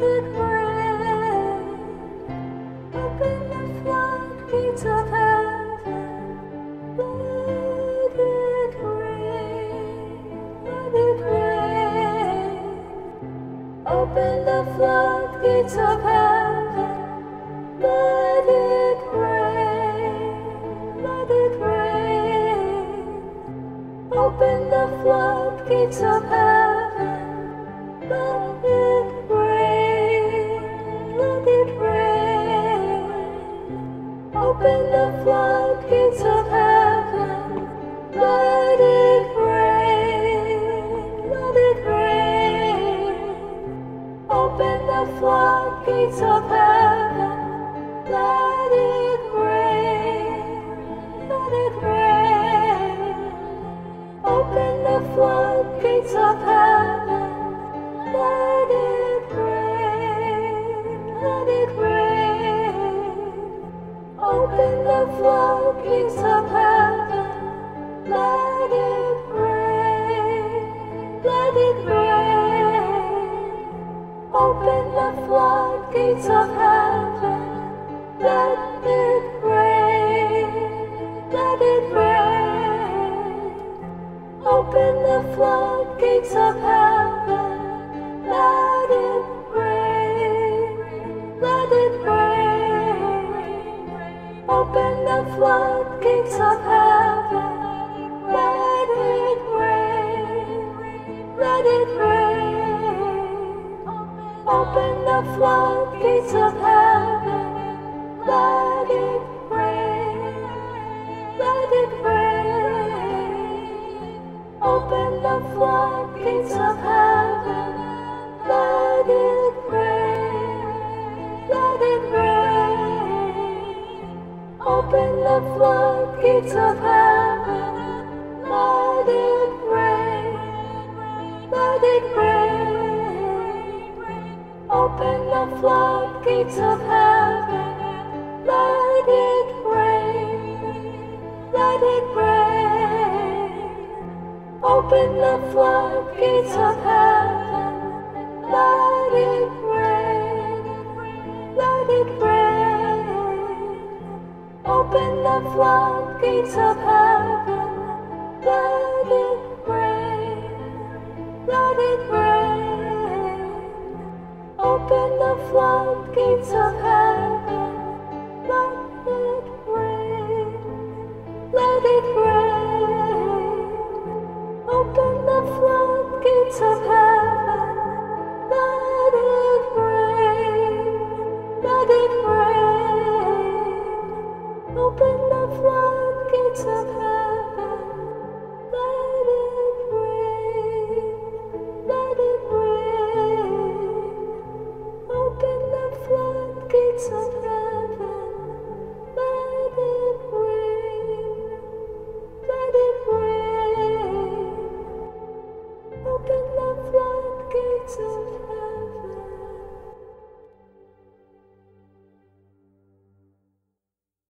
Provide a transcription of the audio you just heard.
let it rain. Open the floodgates of heaven. Let it rain. Let it rain. Open the floodgates of heaven. Open the floodgates of heaven. Open the floodgates of heaven. Let it Open the floodgates of heaven. Let it rain. Let it rain. Open the floodgates of heaven. Let it rain. Let it rain. Open the floodgates of heaven. Let it rain. Let it rain. Open the floodgates of heaven. Let it rain. Let it rain. Open the floodgates of heaven. Let it rain. Let it rain. Open the floodgates of heaven. in the floodgates of heaven. Let it rain, let it rain. Francis.